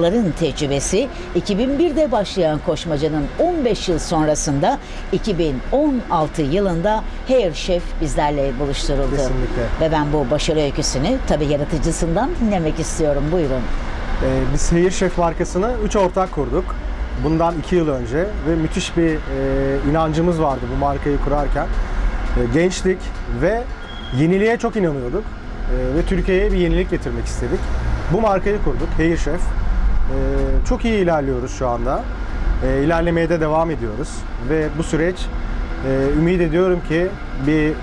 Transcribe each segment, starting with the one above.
Ların tecrübesi 2001'de başlayan koşmacanın 15 yıl sonrasında 2016 yılında Hair Chef bizlerle buluşturuldu. Kesinlikle. Ve ben bu başarı öyküsünü tabii yaratıcısından dinlemek istiyorum. Buyurun. Ee, biz Hair Chef markasını 3 ortak kurduk. Bundan 2 yıl önce ve müthiş bir e, inancımız vardı bu markayı kurarken. E, gençlik ve yeniliğe çok inanıyorduk. E, ve Türkiye'ye bir yenilik getirmek istedik. Bu markayı kurduk, Hair Chef. E, çok iyi ilerliyoruz şu anda. E, ilerlemeye de devam ediyoruz. Ve bu süreç e, ümit ediyorum ki bir e,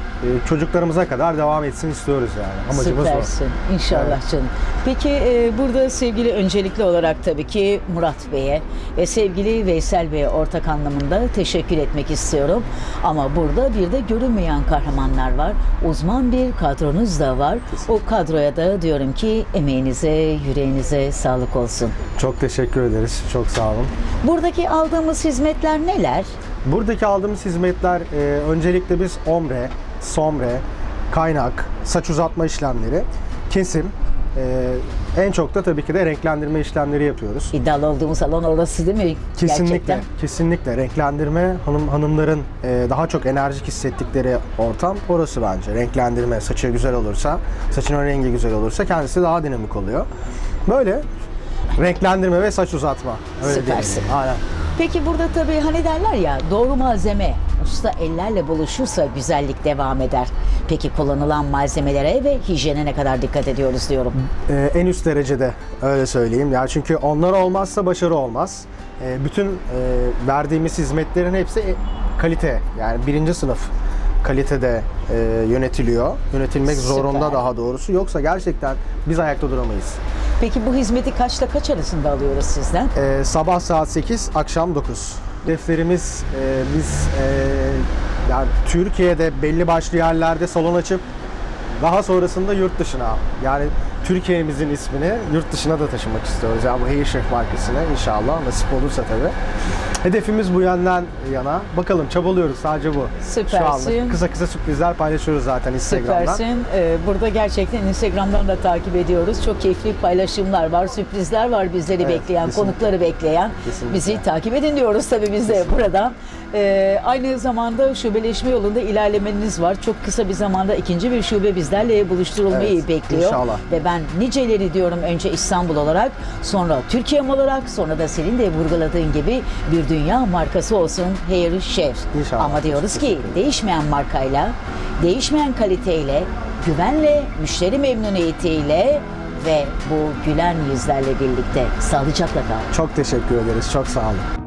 çocuklarımıza kadar devam etsin istiyoruz yani. Amacımız o. Süpersin. İnşallah canım. Peki e, burada sevgili öncelikli olarak tabii ki Murat Bey'e ve sevgili Veysel Bey'e ortak anlamında teşekkür etmek istiyorum. Ama burada bir de görünmeyen kahramanlar var. Uzman bir kadronuz da var. O kadroya da diyorum ki emeğinize, yüreğinize sağlık olsun. Çok teşekkür ederiz. Çok sağ olun. Buradaki aldığımız hizmetler neler? Buradaki aldığımız hizmetler e, öncelikle biz ombre, sombre, kaynak, saç uzatma işlemleri, kesim, e, en çok da tabii ki de renklendirme işlemleri yapıyoruz. İddialı olduğumuz salon orası değil mi? Kesinlikle, Gerçekten. kesinlikle renklendirme hanım hanımların e, daha çok enerjik hissettikleri ortam orası bence. Renklendirme, saçı güzel olursa, saçının rengi güzel olursa kendisi daha dinamik oluyor. Böyle renklendirme ve saç uzatma. Öyle. Süpersin. Aynen. Peki burada tabii hani derler ya doğru malzeme usta ellerle buluşursa güzellik devam eder. Peki kullanılan malzemelere ve hijyene ne kadar dikkat ediyoruz diyorum. Ee, en üst derecede öyle söyleyeyim. Ya çünkü onlar olmazsa başarı olmaz. Ee, bütün e, verdiğimiz hizmetlerin hepsi e, kalite. Yani birinci sınıf kalitede e, yönetiliyor. Yönetilmek Süper. zorunda daha doğrusu. Yoksa gerçekten biz ayakta duramayız. Peki bu hizmeti kaçla kaç arasında alıyoruz sizden? Ee, sabah saat 8, akşam 9. Hedeflerimiz e, biz e, yani Türkiye'de belli başlı yerlerde salon açıp daha sonrasında yurt dışına yani Türkiye'mizin ismini yurt dışına da taşımak istiyoruz. Yani bu Chef markasını inşallah nasip olursa tabii. Hedefimiz bu yönden yana. Bakalım çabalıyoruz sadece bu. Şu Süpersin. anda kısa kısa sürprizler paylaşıyoruz zaten Instagram'dan. Süpersin. Ee, burada gerçekten Instagram'dan da takip ediyoruz. Çok keyifli paylaşımlar var, sürprizler var bizleri Evet, bekleyen, kesinlikle. konukları bekleyen. Kesinlikle. Bizi takip edin diyoruz tabii biz de buradan. Ee, aynı zamanda şubeleşme yolunda ilerlemeniz var. Çok kısa bir zamanda ikinci bir şube bizlerle buluşturulmayı Evet, bekliyor. inşallah. Ve ben niceleri diyorum önce İstanbul olarak, sonra Türkiye olarak, sonra da senin de vurguladığın gibi bir dünya markası olsun Hair Chef. İnşallah. Ama diyoruz ki değişmeyen markayla, değişmeyen kaliteyle, güvenle, müşteri memnuniyetiyle ve bu gülen yüzlerle birlikte sağlıcakla kal. Çok teşekkür ederiz. Çok sağ olun.